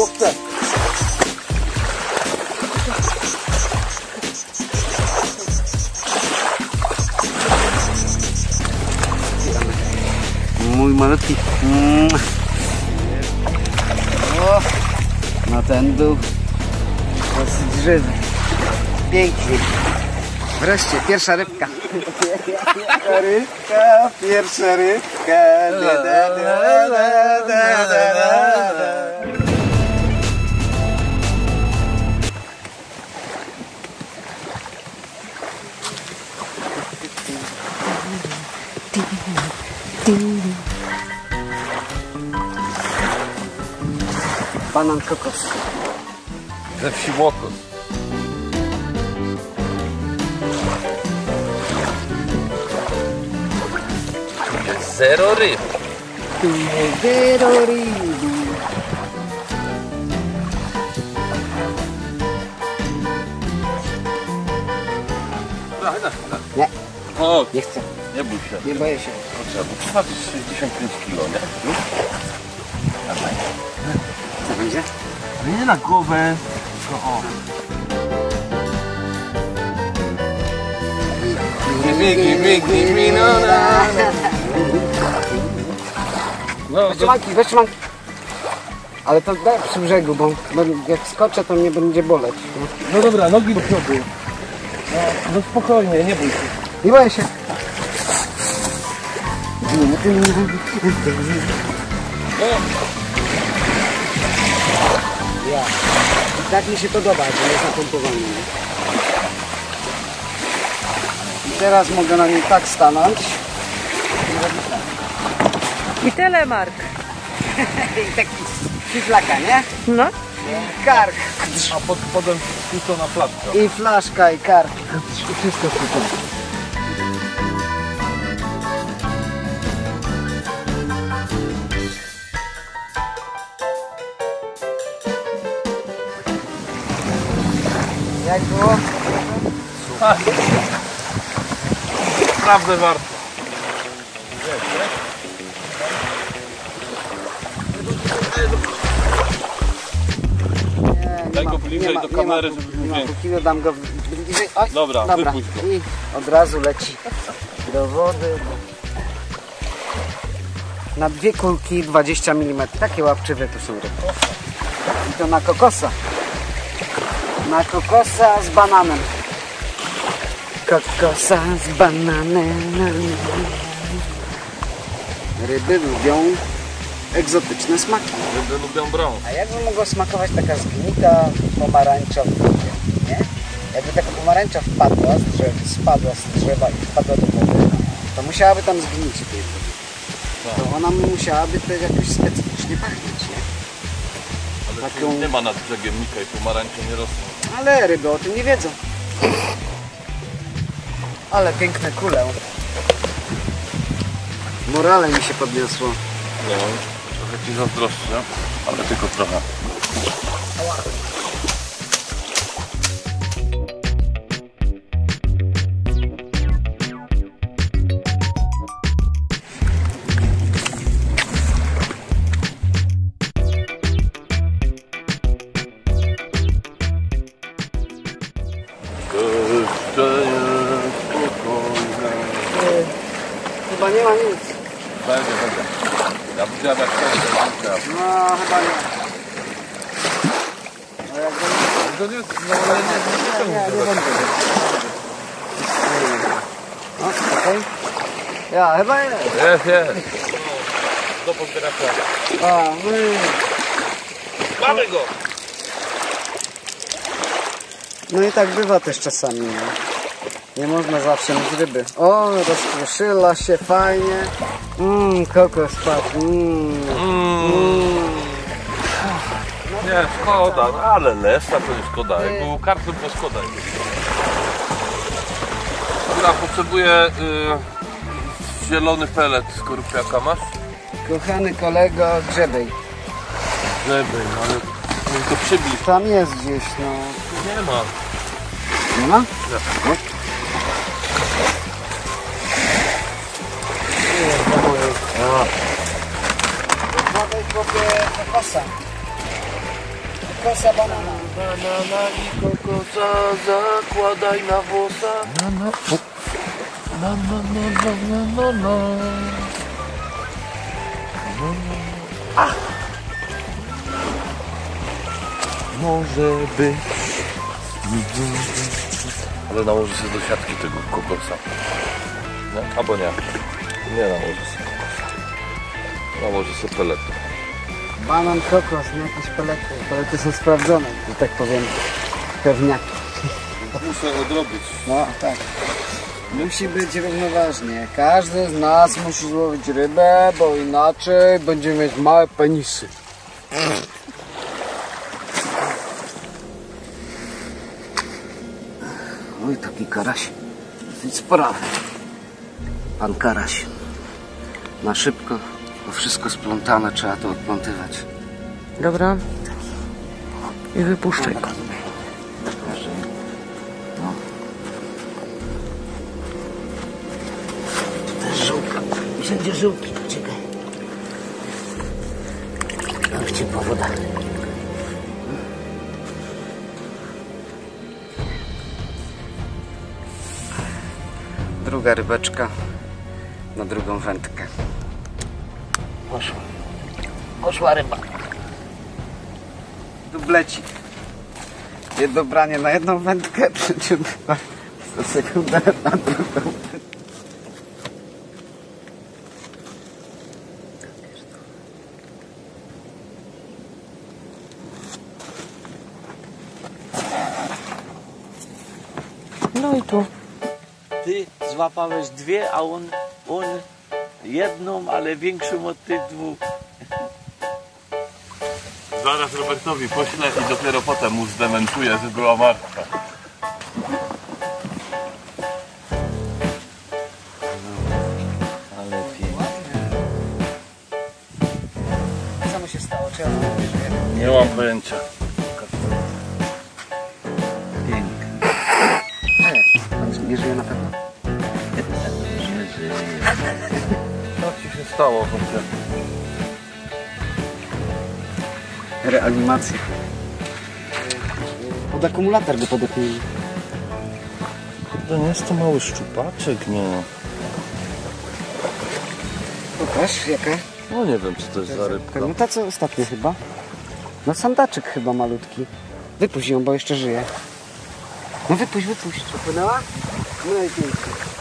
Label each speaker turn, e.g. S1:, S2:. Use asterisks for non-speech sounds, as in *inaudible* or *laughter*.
S1: chłopcze. Mój malutki. Mm. O, no ten był dosyć żywy. Pięknie. Wreszcie, pierwsza rybka. Rybka, pierwsza rybka. Da, da, da, da, Banan kokos.
S2: Ze wsi Łokos. Jest zero ryb.
S1: Nie,
S2: O,
S1: nie chcę.
S2: nie bój się.
S1: Nie boję się.
S2: Potrzeba. Patrz, 65 kilo, nie? Nie na głowę, tylko o. Migi, migi, mi, no, no. No,
S1: Weź manki, weź manki. Ale to daj przy brzegu, bo jak skoczę, to mnie będzie boleć. No.
S2: no dobra, nogi do przodu. No, no spokojnie, nie bój się.
S1: Nie boję się. Ja. I tak mi się podoba, że jest napompowany. I teraz mogę na nim tak stanąć. I.
S3: I tyle, Mark. *laughs*
S1: I taki szuflaka, nie?
S3: No.
S1: Kark.
S2: A pod spodem na flaszka.
S1: I flaszka, i kark. I wszystko tutaj. Jak było?
S2: Naprawdę warto.
S1: Nie,
S2: Daj go bliżej do kamery,
S1: tu-
S2: żeby
S1: nie ma tu kilo, dam go bliżej. Oj,
S2: Dobra,
S1: dobra.
S2: wypuść go.
S1: I od razu leci do wody. Na dwie kulki 20 mm. Takie łapczywe to są ryby. I to na kokosa. Na kokosa z bananem. Kokosa z bananem. Ryby lubią egzotyczne smaki.
S2: Ryby lubią brąz.
S1: A jakby mogła smakować taka zgnita pomarańcza w wodzie, nie? Jakby taka pomarańcza wpadła z drzew, spadła z drzewa i wpadła do wody, to musiałaby tam zgnić w tej wodzie. To ona musiałaby to jakoś specyficznie pachnieć, nie?
S2: Ale
S1: Taką-
S2: nie ma nad brzegiem Mika i pomarańcze nie rosną.
S1: Ale ryby o tym nie wiedzą. Ale piękne kule. Morale mi się podniosło.
S2: No, trochę ci zazdroszczę, ale tylko trochę. Jeszcze Będzie, będzie. Ja widziałem jak to jest.
S1: No, chyba nie. No jak będzie-
S2: To nie jest, no ale nie, nie,
S1: Nie,
S2: nie,
S1: nie. No, okej. Ja, chyba jest.
S2: Jest, jest. Do.
S1: A, my.
S2: Mamy go!
S1: No i tak bywa też czasami. No. Nie można zawsze mieć ryby. O, rozpieszyła się fajnie. Mmm, kokos patrz. Mmm.
S2: Mm. Nie, szkoda, no, ale lesa to nie szkoda. Jak był kartą, to szkoda. Która potrzebuje y, zielony pelet skorupiaka masz?
S1: Kochany kolego, grzebej.
S2: Żeby, no ale no, to przybliż.
S1: Tam jest gdzieś, no.
S2: Nie ma.
S1: Nie ma?
S2: Nie.
S1: kokosa. Kokosa banana.
S2: Banana i kokosa zakładaj na włosa. Na, na, o. na, na, na, na, na, na, na. Ah! Może być. Ale nałoży się do siatki tego kokosa. Nie? Albo nie. Nie nałoży się kokosa. Nałoży się peletu.
S1: Banan, kokos, nie jakieś pelety. Pelety są sprawdzone, że tak powiem. Pewniaki.
S2: Muszę odrobić.
S1: No tak. Musi być równoważnie. Każdy z nas musi złowić rybę, bo inaczej będzie mieć małe penisy. Oj, taki karaś. Dosyć sporawy. Pan karaś. Na szybko, bo wszystko splątane, trzeba to odplątywać.
S3: Dobra. I wypuszczaj go.
S1: No. To jest żyłka. Wszędzie żyłki. Czekaj. Ach, ciepła woda. Druga rybeczka na drugą wędkę. Poszła. Poszła ryba. Dublecik. Jedno branie na jedną wędkę, *laughs* czym za sekundę na drugą.
S3: No i tu.
S4: Ty złapałeś dwie, a on, on jedną, ale większą od tych dwóch.
S2: Zaraz Robertowi poślę i dopiero potem mu zdementuję, że była martwa.
S4: Ale pięknie.
S1: Co mu się stało? Czy? Nie
S2: mam pojęcia. Stało, chłopie?
S1: Reanimacja. Pod akumulator go podepnęli.
S2: To nie jest to mały szczupaczek, nie.
S1: Pokaż, jaka?
S2: No nie wiem, co to jest za rybka.
S1: No ta co ostatnio chyba. No sandaczek chyba malutki. Wypuść ją, bo jeszcze żyje. No wypuść, wypuść. Przepłynęła? No i pięknie.